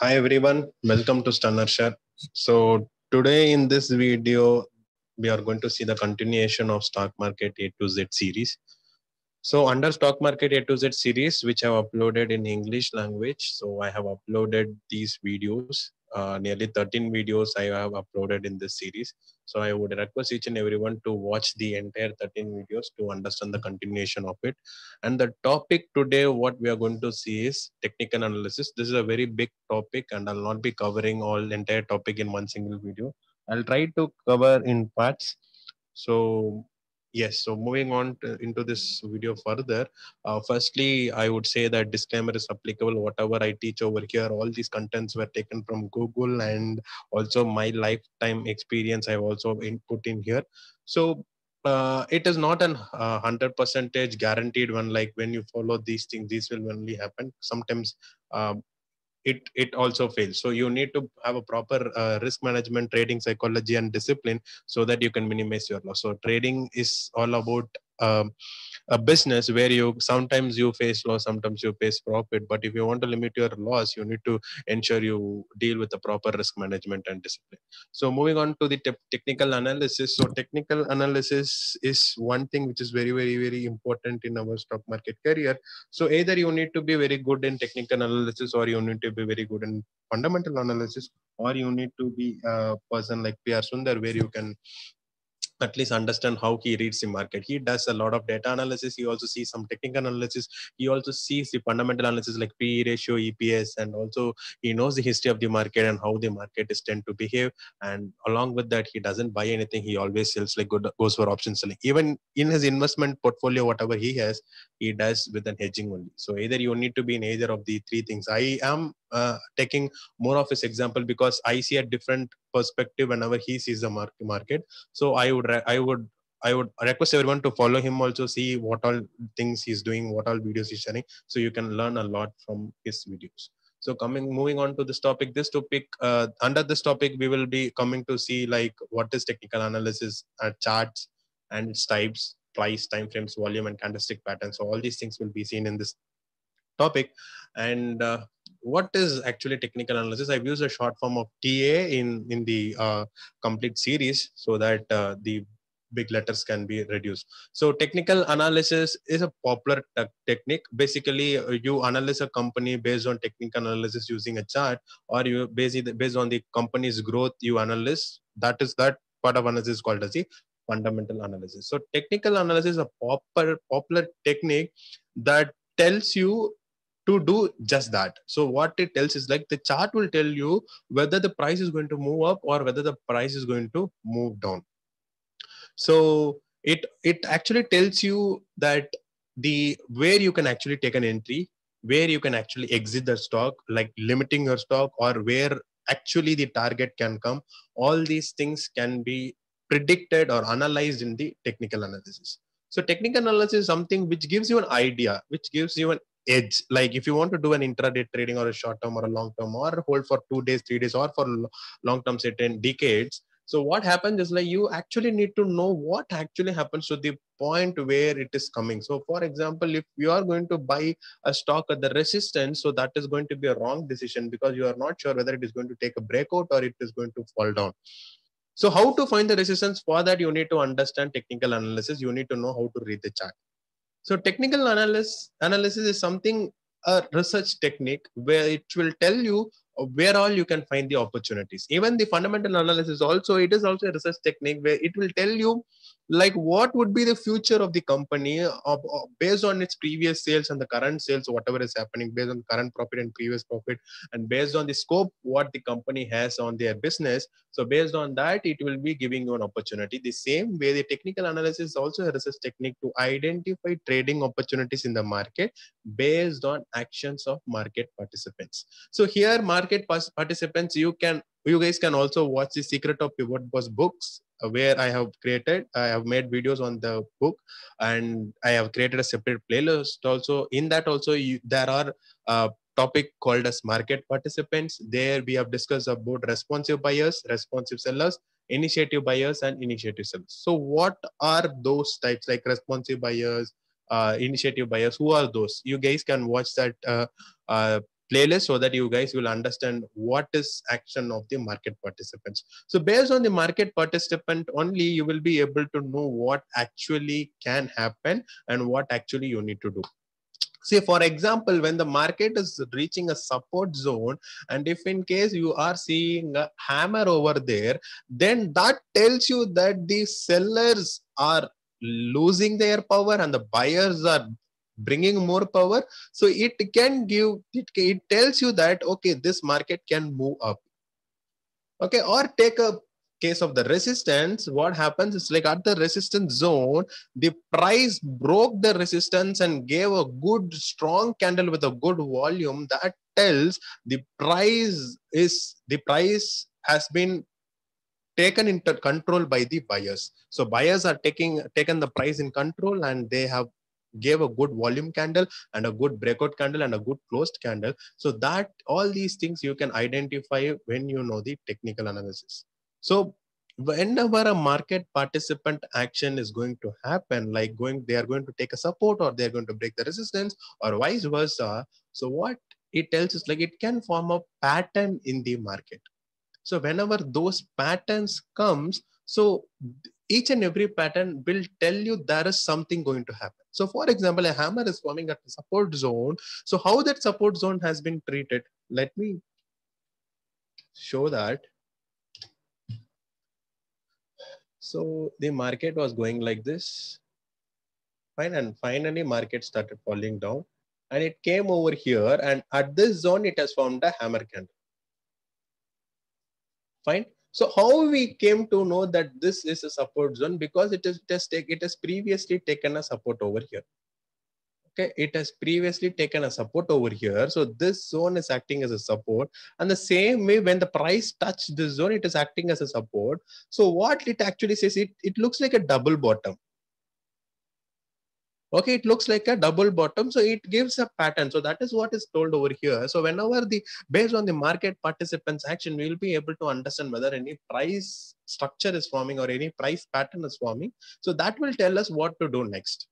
Hi everyone, welcome to Stunnershare. So today in this video, we are going to see the continuation of stock market A to Z series. So under stock market A to Z series, which I have uploaded in English language. So I have uploaded these videos uh, nearly 13 videos I have uploaded in this series. So I would request each and everyone to watch the entire 13 videos to understand the continuation of it. And the topic today, what we are going to see is technical analysis. This is a very big topic and I'll not be covering all entire topic in one single video. I'll try to cover in parts. So yes so moving on to, into this video further uh, firstly i would say that disclaimer is applicable. Whatever i teach over here all these contents were taken from google and also my lifetime experience i've also input in here. So uh, it is not an uh, hundred percentage guaranteed one like when you follow these things these will only happen. Sometimes um, it it also fails. So you need to have a proper uh, risk management trading psychology and discipline so that you can minimize your loss. So trading is all about um, a business where you sometimes you face loss sometimes you face profit but if you want to limit your loss you need to ensure you deal with the proper risk management and discipline. So moving on to the te- technical analysis. So technical analysis is one thing which is very very very important in our stock market career. So either you need to be very good in technical analysis or you need to be very good in fundamental analysis or you need to be a person like PR Sundar where you can at least understand how he reads the market. He does a lot of data analysis. He also sees some technical analysis. He also sees the fundamental analysis like PE ratio, EPS, and also he knows the history of the market and how the market is tend to behave. And along with that, he doesn't buy anything. He always sells like good goes for option selling. Even in his investment portfolio, whatever he has, he does with an hedging only. So either you need to be in either of the three things. I am uh, taking more of his example because I see a different perspective whenever he sees the market. So I would I would I would request everyone to follow him also see what all things he's doing, what all videos he's sharing, so you can learn a lot from his videos. So coming moving on to this topic, this topic uh, under this topic we will be coming to see like what is technical analysis, uh, charts and its types, price, time frames, volume, and candlestick patterns. So all these things will be seen in this topic. And uh, what is actually technical analysis? I've used a short form of TA in in the uh, complete series so that uh, the big letters can be reduced. So technical analysis is a popular technique. Basically, uh, you analyze a company based on technical analysis using a chart, or you basically based on the company's growth, you analyze. That is that part of analysis called as the fundamental analysis. So technical analysis is a popular popular technique that tells you to do just that. So what it tells is like the chart will tell you whether the price is going to move up or whether the price is going to move down. So it it actually tells you that the where you can actually take an entry, where you can actually exit the stock, like limiting your stock, or where actually the target can come. All these things can be predicted or analyzed in the technical analysis. So technical analysis is something which gives you an idea, which gives you an edge. Like if you want to do an intraday trading or a short term or a long term or hold for two days three days or for long term say 10 decades so what happens is like you actually need to know what actually happens to the point where it is coming. So for example if you are going to buy a stock at the resistance so that is going to be a wrong decision because you are not sure whether it is going to take a breakout or it is going to fall down. So how to find the resistance? For that you need to understand technical analysis. You need to know how to read the chart so technical analysis analysis is something a research technique where it will tell you where all you can find the opportunities. Even the fundamental analysis also it is also a research technique where it will tell you like what would be the future of the company of, of, based on its previous sales and the current sales whatever is happening based on current profit and previous profit and based on the scope what the company has on their business? So based on that it will be giving you an opportunity. The same way the technical analysis is also a research technique to identify trading opportunities in the market based on actions of market participants. So here market participants you can you guys can also watch the secret of pivot boss books where I have created, I have made videos on the book and I have created a separate playlist also. In that also, you, there are uh, topic called as market participants. There we have discussed about responsive buyers, responsive sellers, initiative buyers and initiative sellers. So what are those types like responsive buyers, uh, initiative buyers? Who are those? You guys can watch that uh, uh, playlist so that you guys will understand what is action of the market participants. So based on the market participant only, you will be able to know what actually can happen and what actually you need to do. See, for example, when the market is reaching a support zone, and if in case you are seeing a hammer over there, then that tells you that the sellers are losing their power and the buyers are bringing more power. So it can give it, it tells you that okay this market can move up. Okay or take a case of the resistance. What happens is like at the resistance zone the price broke the resistance and gave a good strong candle with a good volume. That tells the price is the price has been taken into control by the buyers. So buyers are taking taken the price in control and they have gave a good volume candle and a good breakout candle and a good closed candle. So that all these things you can identify when you know the technical analysis. So whenever a market participant action is going to happen, like going, they are going to take a support or they're going to break the resistance or vice versa. So what it tells us like it can form a pattern in the market. So whenever those patterns comes, so each and every pattern will tell you there is something going to happen. So for example, a hammer is forming at the support zone. So how that support zone has been treated, let me show that. So the market was going like this. Fine, and finally market started falling down and it came over here and at this zone it has formed a hammer candle. Fine. So how we came to know that this is a support zone because it is it has, take, it has previously taken a support over here. Okay, it has previously taken a support over here. So this zone is acting as a support. And the same way when the price touched this zone, it is acting as a support. So what it actually says, it, it looks like a double bottom okay it looks like a double bottom so it gives a pattern. So that is what is told over here. So whenever the based on the market participants action we will be able to understand whether any price structure is forming or any price pattern is forming. So that will tell us what to do next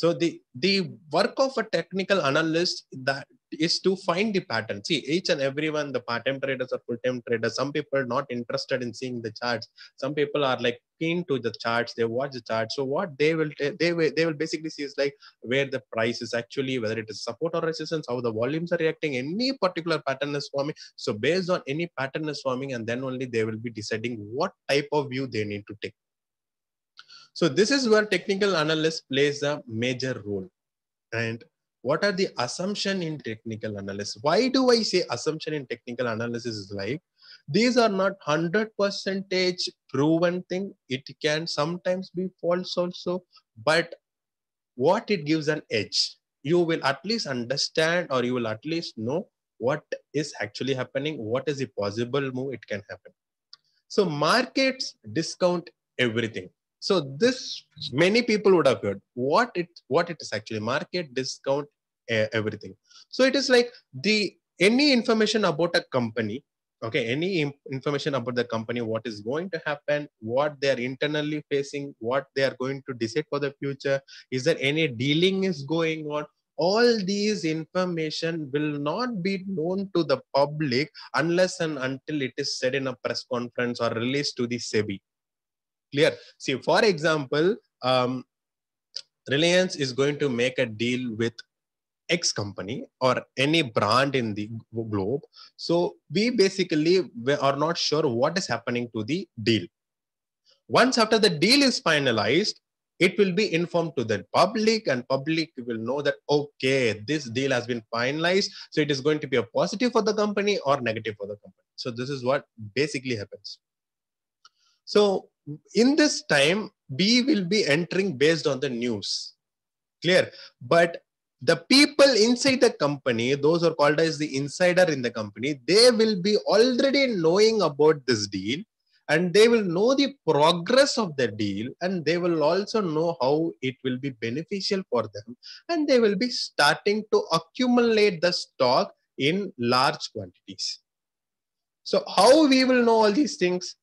so the the work of a technical analyst that is to find the pattern. See, each and everyone, the part-time traders or full-time traders, some people not interested in seeing the charts. Some people are like keen to the charts. They watch the charts. So what they will they will they will basically see is like where the price is actually, whether it is support or resistance, how the volumes are reacting, any particular pattern is forming. So based on any pattern is forming, and then only they will be deciding what type of view they need to take. So this is where technical analyst plays a major role. And what are the assumption in technical analysis? Why do i say assumption in technical analysis is like these are not 100 percentage proven thing. It can sometimes be false also but what it gives an edge you will at least understand or you will at least know what is actually happening what is the possible move it can happen. So markets discount everything so this many people would have heard what it what it is actually market discount everything. So it is like the any information about a company okay any information about the company what is going to happen what they are internally facing what they are going to decide for the future is there any dealing is going on all these information will not be known to the public unless and until it is said in a press conference or released to the sebi clear see for example um, reliance is going to make a deal with X company or any brand in the globe. So we basically are not sure what is happening to the deal. Once after the deal is finalized, it will be informed to the public and public will know that, okay, this deal has been finalized. So it is going to be a positive for the company or negative for the company. So this is what basically happens. So in this time, we will be entering based on the news. Clear. But the people inside the company, those are called as the insider in the company, they will be already knowing about this deal and they will know the progress of the deal and they will also know how it will be beneficial for them and they will be starting to accumulate the stock in large quantities. So how we will know all these things?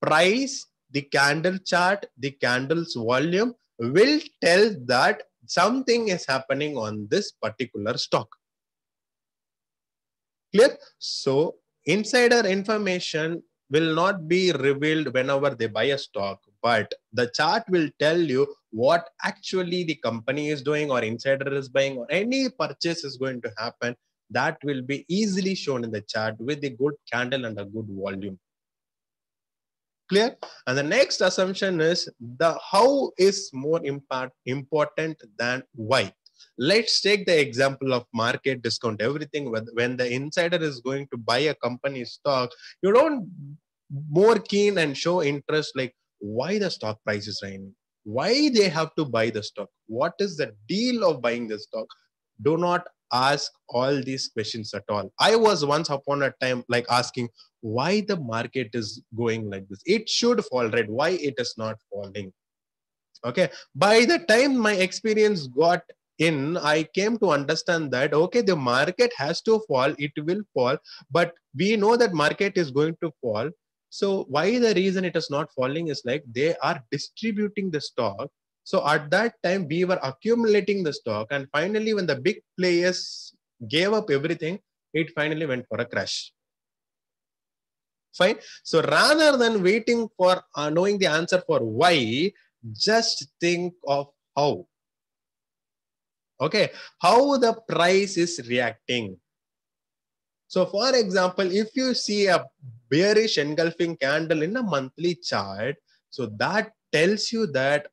Price, the candle chart, the candle's volume will tell that something is happening on this particular stock. Clear? So insider information will not be revealed whenever they buy a stock, but the chart will tell you what actually the company is doing or insider is buying or any purchase is going to happen. That will be easily shown in the chart with a good candle and a good volume. Clear? And the next assumption is the how is more impact, important than why. Let's take the example of market discount. Everything when the insider is going to buy a company stock, you don't more keen and show interest like why the stock price is rising, why they have to buy the stock, what is the deal of buying the stock. Do not ask all these questions at all. I was once upon a time like asking why the market is going like this. It should fall, right? Why it is not falling? Okay. By the time my experience got in, I came to understand that okay, the market has to fall, it will fall, but we know that market is going to fall. So why the reason it is not falling is like they are distributing the stock so at that time, we were accumulating the stock. And finally, when the big players gave up everything, it finally went for a crash. Fine. So rather than waiting for uh, knowing the answer for why, just think of how. Okay. How the price is reacting. So for example, if you see a bearish engulfing candle in a monthly chart, so that tells you that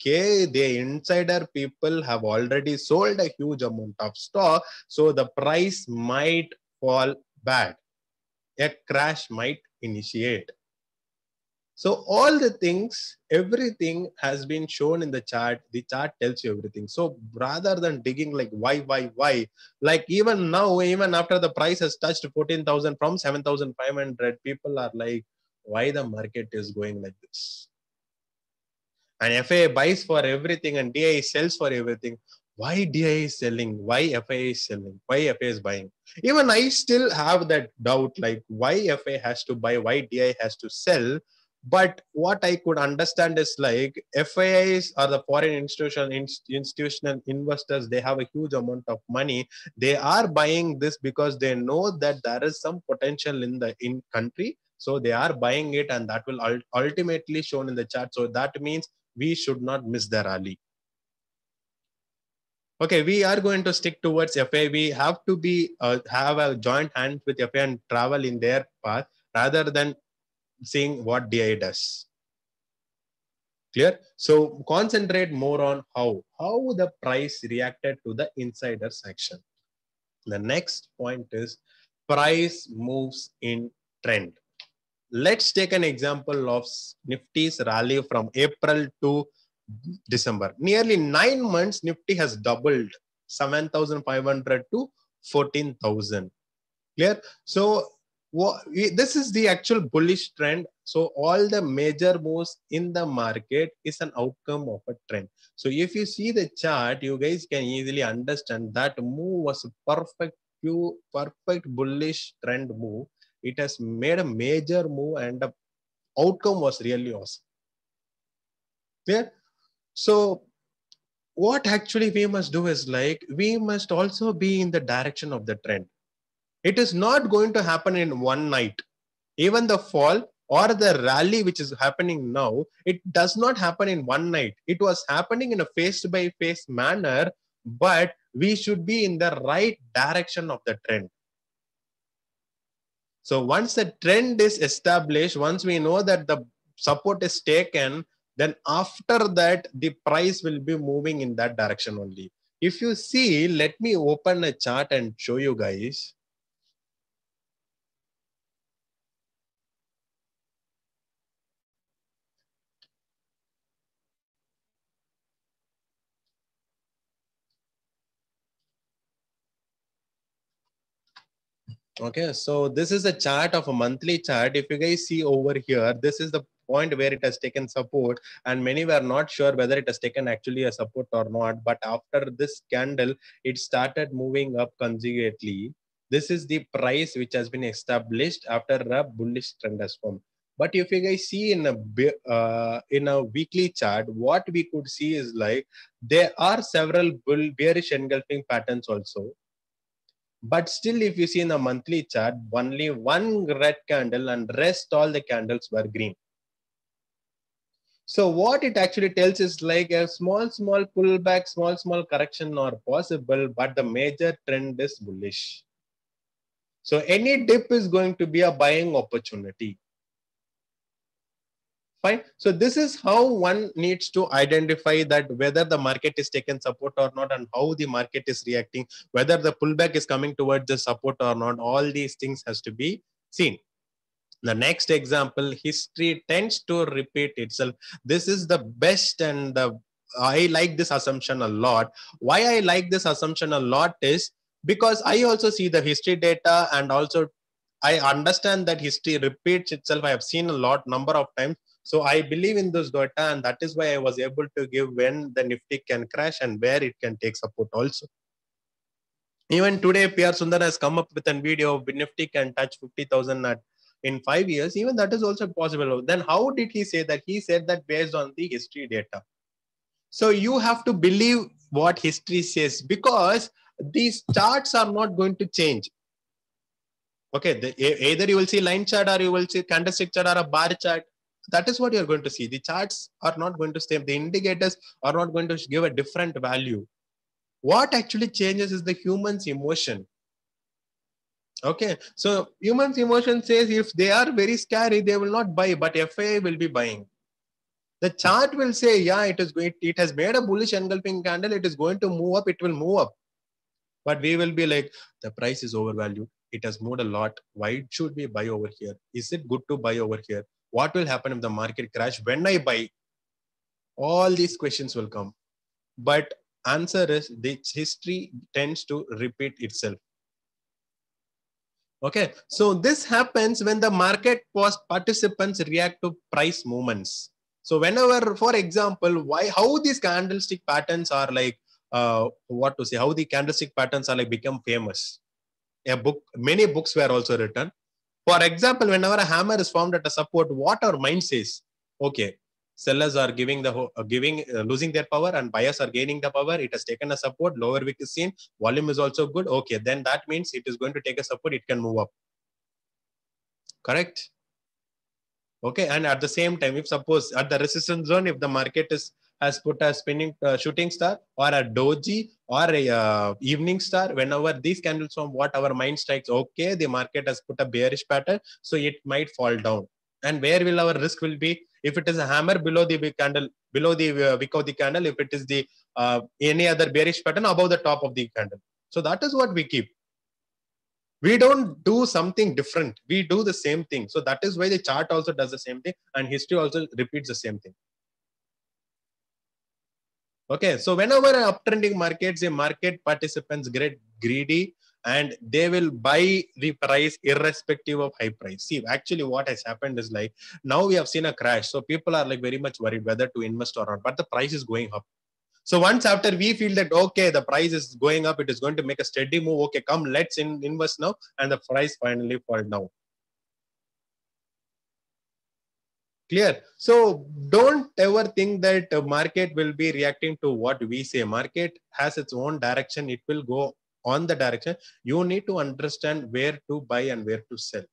okay, the insider people have already sold a huge amount of stock, so the price might fall bad. A crash might initiate. So all the things, everything has been shown in the chart. The chart tells you everything. So rather than digging like why, why, why, like even now, even after the price has touched 14,000 from 7,500, people are like, why the market is going like this? And FII buys for everything and DI sells for everything. Why DI is selling? Why FII is selling? Why FII is buying? Even I still have that doubt like why FII has to buy, why DI has to sell. But what I could understand is like FIIs are the foreign institutional institutional investors. They have a huge amount of money. They are buying this because they know that there is some potential in the in country. So they are buying it, and that will ultimately shown in the chart. So that means we should not miss the rally. Okay, we are going to stick towards FII. We have to be uh, have a joint hand with FII and travel in their path rather than seeing what DI does. Clear? So concentrate more on how how the price reacted to the insider section. The next point is price moves in trend let's take an example of Nifty's rally from April to December. Nearly nine months, Nifty has doubled 7,500 to 14,000. Clear? So this is the actual bullish trend. So all the major moves in the market is an outcome of a trend. So if you see the chart, you guys can easily understand that move was a perfect, perfect bullish trend move it has made a major move and the outcome was really awesome. Clear? So what actually we must do is like, we must also be in the direction of the trend. It is not going to happen in one night. Even the fall or the rally which is happening now, it does not happen in one night. It was happening in a face by face manner, but we should be in the right direction of the trend. So once the trend is established, once we know that the support is taken, then after that, the price will be moving in that direction only. If you see, let me open a chart and show you guys. Okay, so this is a chart of a monthly chart. If you guys see over here, this is the point where it has taken support and many were not sure whether it has taken actually a support or not. But after this candle, it started moving up consecutively. This is the price which has been established after a bullish trend has formed. But if you guys see in a uh, in a weekly chart, what we could see is like there are several bull bearish engulfing patterns also But still, if you see in the monthly chart, only one red candle and rest all the candles were green. So what it actually tells is like a small, small pullback, small, small correction are possible, but the major trend is bullish. So any dip is going to be a buying opportunity. Fine. So this is how one needs to identify that whether the market is taking support or not and how the market is reacting, whether the pullback is coming towards the support or not. All these things has to be seen. The next example, history tends to repeat itself. This is the best and the I like this assumption a lot. Why I like this assumption a lot is because I also see the history data and also I understand that history repeats itself. I have seen a lot number of times. So I believe in this data, and that is why I was able to give when the Nifty can crash and where it can take support also. Even today, PR Sundar has come up with a video of Nifty can touch 50,000 at in five years. Even that is also possible. Then how did he say that? He said that based on the history data. So you have to believe what history says because these charts are not going to change. Okay, the, either you will see line chart or you will see candlestick chart or a bar chart that is what you're going to see. The charts are not going to stay. The indicators are not going to give a different value. What actually changes is the human's emotion. Okay, so human's emotion says if they are very scary, they will not buy, but FA will be buying. The chart will say, yeah, it is going, it has made a bullish engulfing candle. It is going to move up. It will move up. But we will be like, the price is overvalued. It has moved a lot. Why should we buy over here? Is it good to buy over here? What will happen if the market crash? When i buy all these questions will come. But answer is the history tends to repeat itself. Okay so this happens when the market participants react to price movements. So whenever for example why how these candlestick patterns are like uh, what to say how the candlestick patterns are like become famous. A book many books were also written for example, whenever a hammer is formed at a support, what our mind says, okay, sellers are giving the uh, giving uh, losing their power and buyers are gaining the power. It has taken a support. Lower wick is seen. Volume is also good. Okay, then that means it is going to take a support. It can move up. Correct. Okay, and at the same time, if suppose at the resistance zone, if the market is has put a spinning uh, shooting star or a doji or a uh, evening star. Whenever these candles from what our mind strikes okay the market has put a bearish pattern so it might fall down. And where will our risk will be? If it is a hammer below the candle below the uh, wick of the candle if it is the uh, any other bearish pattern above the top of the candle. So that is what we keep. We don't do something different. We do the same thing. So that is why the chart also does the same thing and history also repeats the same thing Okay, so whenever an uptrending markets, the market participants get greedy and they will buy the price irrespective of high price. See, actually, what has happened is like now we have seen a crash, so people are like very much worried whether to invest or not, but the price is going up. So once after we feel that okay, the price is going up, it is going to make a steady move. Okay, come, let's in, invest now, and the price finally fall down. Clear. So don't ever think that market will be reacting to what we say. Market has its own direction. It will go on the direction. You need to understand where to buy and where to sell.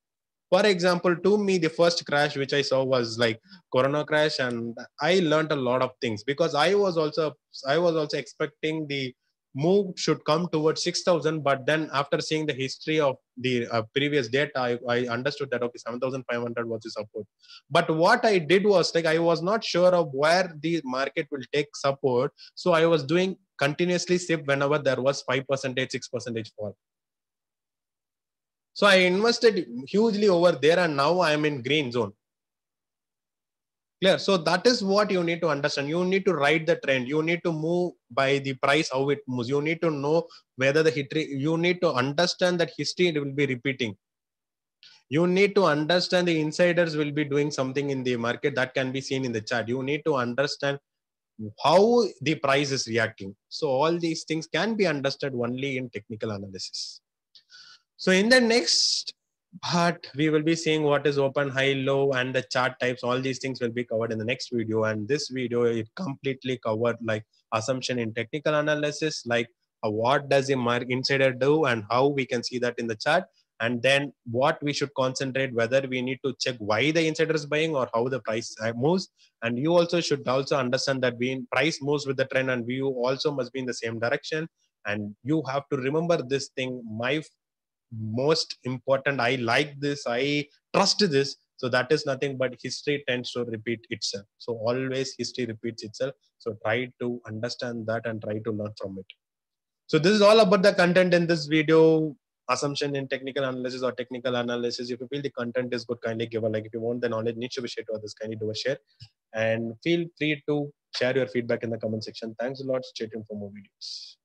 For example to me the first crash which i saw was like corona crash and i learned a lot of things because i was also i was also expecting the move should come towards 6000 but then after seeing the history of the uh, previous data I, I, understood that okay 7500 was the support. But what i did was like i was not sure of where the market will take support. So i was doing continuously sip whenever there was 5 percentage 6 percentage fall. So i invested hugely over there and now i am in green zone clear? So that is what you need to understand. You need to ride the trend. You need to move by the price how it moves. You need to know whether the history you need to understand that history will be repeating. You need to understand the insiders will be doing something in the market that can be seen in the chart. You need to understand how the price is reacting. So all these things can be understood only in technical analysis. So in the next but we will be seeing what is open high low and the chart types. All these things will be covered in the next video. And this video it completely covered like assumption in technical analysis like uh, what does a market insider do and how we can see that in the chart? And then what we should concentrate whether we need to check why the insider is buying or how the price uh, moves. And you also should also understand that being price moves with the trend and you also must be in the same direction. And you have to remember this thing my most important i like this i trust this so that is nothing but history tends to repeat itself so always history repeats itself so try to understand that and try to learn from it so this is all about the content in this video assumption in technical analysis or technical analysis. If you feel the content is good, kindly give a like. If you want the knowledge needs to be shared to others, kindly do a share. And feel free to share your feedback in the comment section. Thanks a lot. Stay tuned for more videos.